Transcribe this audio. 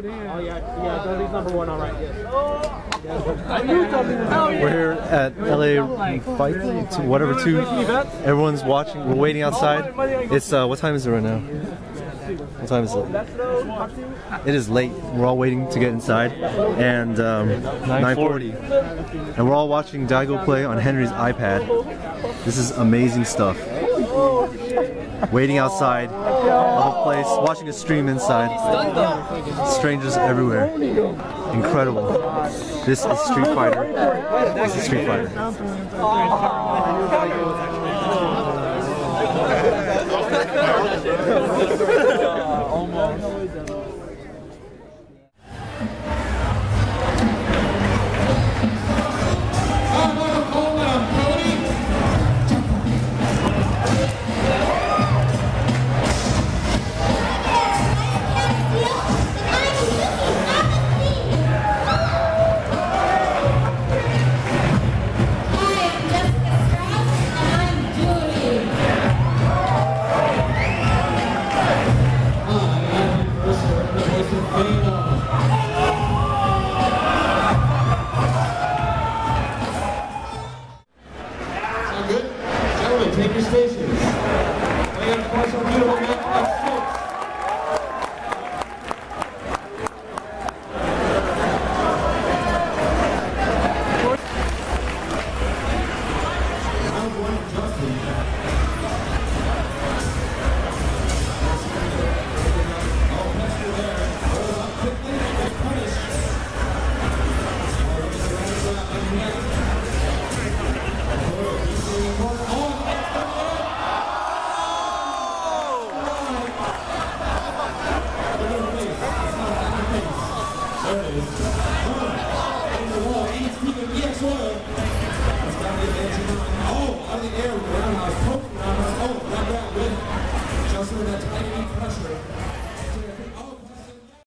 Oh, damn. Oh, yeah, yeah, Dudley's number one, all right, yes. We're here at LA Fight, to whatever two. Everyone's watching. We're waiting outside. It's uh, what time is it right now? What time is it? It is late. We're all waiting to get inside, and um, 9:40, and we're all watching Daigo play on Henry's iPad. This is amazing stuff. Waiting outside of a place, watching a stream inside. Strangers everywhere. Incredible. This is Street Fighter. This is Street Fighter. Sound good? Gentlemen, take your stations. We got a bunch beautiful men with that tiny pressure.